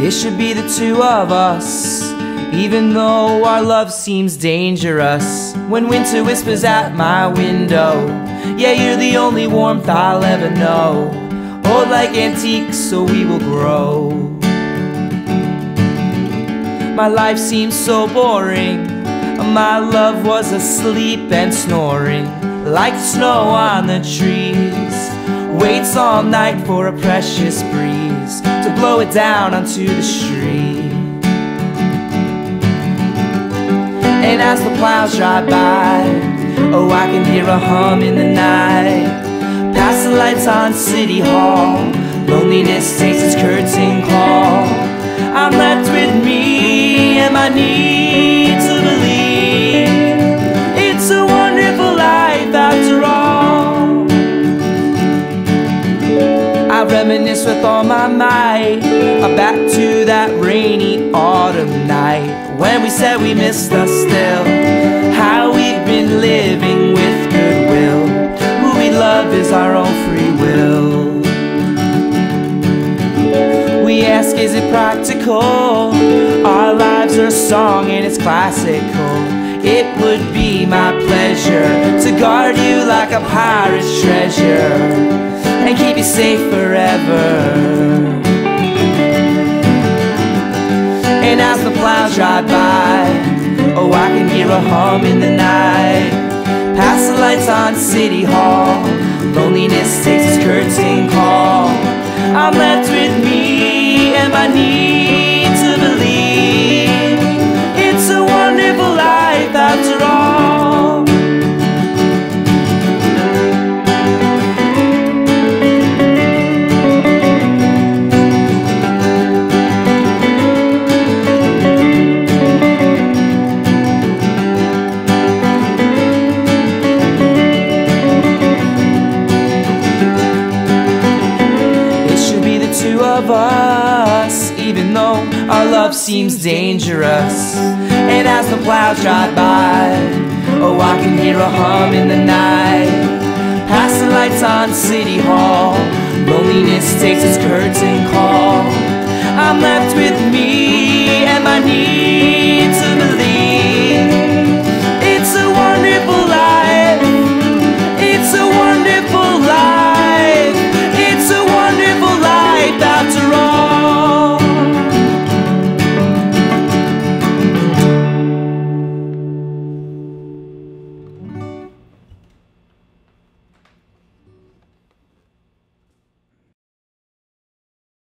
It should be the two of us, even though our love seems dangerous. When winter whispers at my window, yeah, you're the only warmth I'll ever know. Old like antiques, so we will grow. My life seems so boring. My love was asleep and snoring like snow on the trees. Waits all night for a precious breeze to blow it down onto the street. And as the plows drive by, oh, I can hear a hum in the night. Past the lights on City Hall, loneliness takes its curtain call. Reminisce with all my might back to that rainy autumn night when we said we missed us still. How we've been living with goodwill. Who we love is our own free will. We ask, is it practical? Our lives are a song and it's classical. It would be my pleasure to guard you like a pirate's treasure safe forever. And as the plows drive by, oh, I can hear a hum in the night. Past the lights on City Hall, loneliness takes its curtain call. I'm left with me and my need to believe it's a wonderful life after all. Two of us, even though our love seems dangerous. And as the plows drive by, oh, I can hear a hum in the night. The lights on City Hall, loneliness takes its curtain call. I'm left with me and my believe.